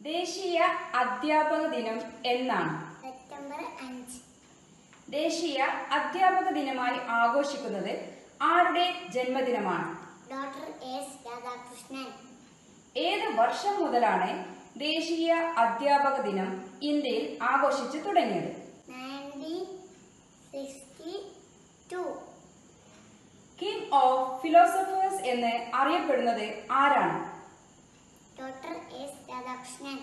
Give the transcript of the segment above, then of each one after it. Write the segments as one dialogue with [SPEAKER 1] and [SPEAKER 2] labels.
[SPEAKER 1] ദേശീയ അധ്യാപക ദിനം എന്നാണ്.
[SPEAKER 2] സെപ്റ്റംബർ അഞ്ച്.
[SPEAKER 1] ദേശീയ അധ്യാപക ദിനമായി ആഘോഷിക്കുന്നത് ആരുടെ ജന്മദിനമാണ്?
[SPEAKER 2] Doctor S Radhakrishnan.
[SPEAKER 1] ഏത് വർഷം മുതലാണ് ദേശീയ അധ്യാപക ദിനം ഇന്ത്യയിൽ ആഘോഷിച്ചു തുടങ്ങിയത്? കിങ് ഓഫ് ഫിലോസഫേഴ്സ് എന്ന് അറിയപ്പെടുന്നത് ആരാണ്?
[SPEAKER 2] Doctor S Radhakrishnan.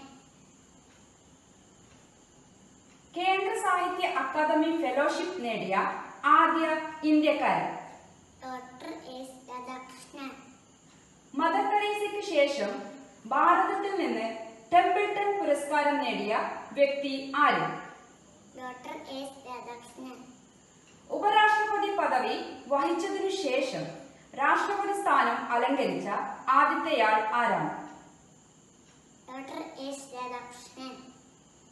[SPEAKER 1] Kendra Sahitya Akademi fellowship നേടിയ ആദ്യ ഇന്ത്യക്കാരൻ.
[SPEAKER 2] Doctor S Radhakrishnan.
[SPEAKER 1] മദർ തെരേസയ്ക്ക് ശേഷം ഭാരതത്തിൽ നിന്ന് ടെമ്പിൾട്ടൺ പുരസ്കാരം നേടിയ വ്യക്തി ആര്?
[SPEAKER 2] Doctor S Radhakrishnan.
[SPEAKER 1] ഉപരാഷ്ട്രപതി പദവി വഹിച്ചതിനു ശേഷം രാഷ്ട്രപതി സ്ഥാനം അലങ്കരിച്ച ആദ്യത്തെയാൾ ആരാണ്?
[SPEAKER 2] Doctor S Radhakrishnan.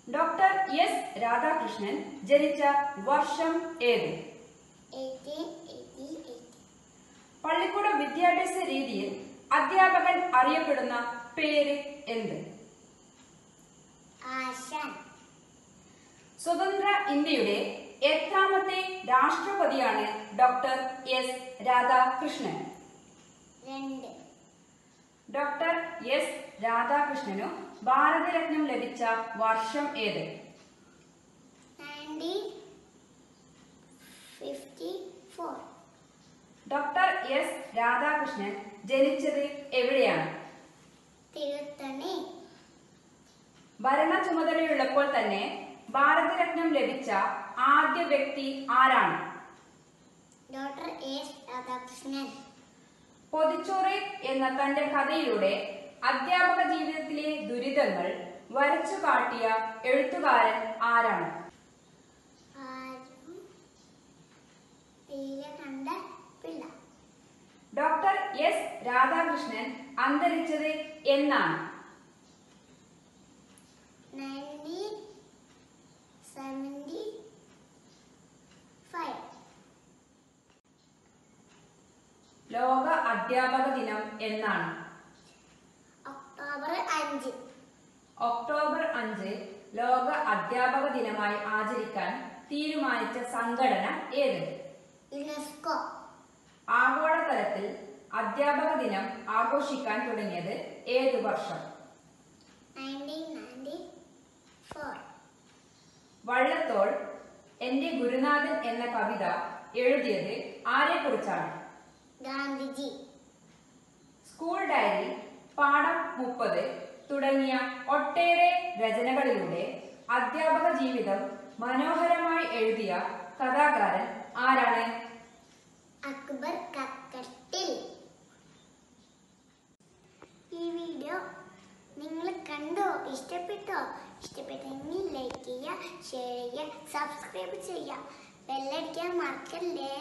[SPEAKER 1] Doctor S Radhakrishnan ജനിച്ച വർഷം ഏത്? പള്ളിക്കൂട വിദ്യാഭ്യാസ രീതിയിൽ അധ്യാപകൻ അറിയപ്പെടുന്ന പേര് എന്ത്? സ്വതന്ത്ര ഇന്ത്യയുടെ എത്രാമത്തെ രാഷ്ട്രപതിയാണ് ഡോക്ടർ എസ് രാധാകൃഷ്ണൻ?
[SPEAKER 2] രണ്ട്.
[SPEAKER 1] ഡോക്ടർ എസ് രാധാകൃഷ്ണനു ഭാരതരത്നം ലഭിച്ച വർഷം ഏത്? ഡോക്ടർ എസ് രാധാകൃഷ്ണൻ ജനിച്ചത് എവിടെയാണ്?
[SPEAKER 2] തിരുത്തണി.
[SPEAKER 1] ഭരണ ചുമതലയുള്ളപ്പോൾ തന്നെ ഭാരതരത്നം ലഭിച്ച ആദ്യ വ്യക്തി ആരാണ്?
[SPEAKER 2] Doctor S Radhakrishnan.
[SPEAKER 1] പൊതിച്ചോറ് എന്ന തന്റെ കഥയിലൂടെ അധ്യാപക ജീവിതത്തിലെ ദുരിതങ്ങൾ വരച്ചു കാട്ടിയ എഴുത്തുകാരൻ ആരാണ്? ഡോക്ടർ എസ് രാധാകൃഷ്ണൻ അന്തരിച്ചത് എന്നാണ്.
[SPEAKER 2] നയന്റീൻ ഫൈവ്
[SPEAKER 1] ലോക അധ്യാപക ദിനം എന്നാണ്?
[SPEAKER 2] ഒക്ടോബർ അഞ്ച്.
[SPEAKER 1] ഒക്ടോബർ അഞ്ച് ലോക അധ്യാപക ദിനമായി ആചരിക്കാൻ തീരുമാനിച്ച സംഘടന ഏത്?
[SPEAKER 2] യുനെസ്കോ.
[SPEAKER 1] ആഗോളതലത്തിൽ അധ്യാപക ദിനം ആഘോഷിക്കാൻ തുടങ്ങിയത് ഏത് വർഷം? വള്ളത്തോൾ എന്റെ ഗുരുനാഥൻ എന്ന കവിത എഴുതിയത് ആരെക്കുറിച്ചാണ്?
[SPEAKER 2] ഗാന്ധിജി.
[SPEAKER 1] സ്കൂൾ ഡയറി പാഠം മുപ്പത് തുടങ്ങിയ ഒട്ടേറെ രചനകളിലൂടെ അധ്യാപക ജീവിതം മനോഹരമായി എഴുതിയ കഥാകാരൻ ആരാണ്?
[SPEAKER 2] അക്ബർ കക്കട്ടിൽ. ഈ വീഡിയോ നിങ്ങൾ കണ്ടോ? ഇഷ്ടപ്പെട്ടോ? ഇഷ്ടപ്പെട്ടെങ്കിൽ ലൈക്ക് ചെയ്യുക ഷെയർ ചെയ്യുക സബ്സ്ക്രൈബ് ചെയ്യുക. ബെല്ലടിക്കാൻ മറക്കല്ലേ?